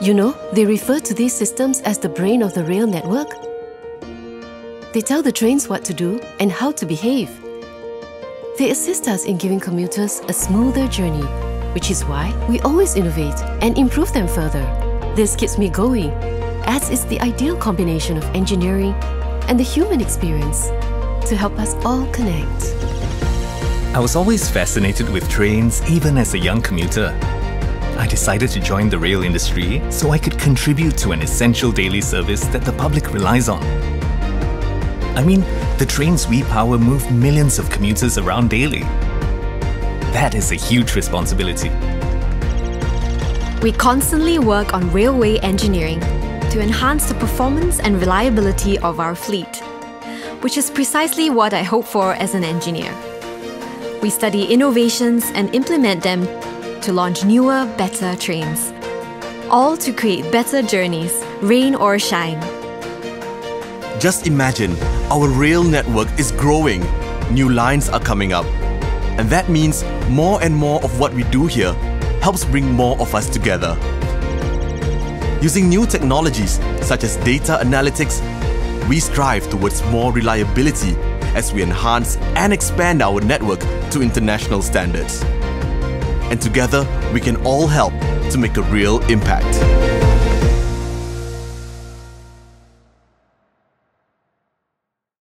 You know, they refer to these systems as the brain of the rail network. They tell the trains what to do and how to behave. They assist us in giving commuters a smoother journey, which is why we always innovate and improve them further. This keeps me going, as is the ideal combination of engineering and the human experience to help us all connect. I was always fascinated with trains, even as a young commuter. I decided to join the rail industry so I could contribute to an essential daily service that the public relies on. I mean, the trains we power move millions of commuters around daily. That is a huge responsibility. We constantly work on railway engineering to enhance the performance and reliability of our fleet, which is precisely what I hope for as an engineer. We study innovations and implement them to launch newer, better trains. All to create better journeys, rain or shine. Just imagine, our rail network is growing. New lines are coming up. And that means more and more of what we do here helps bring more of us together. Using new technologies such as data analytics, we strive towards more reliability as we enhance and expand our network to international standards. And together, we can all help to make a real impact.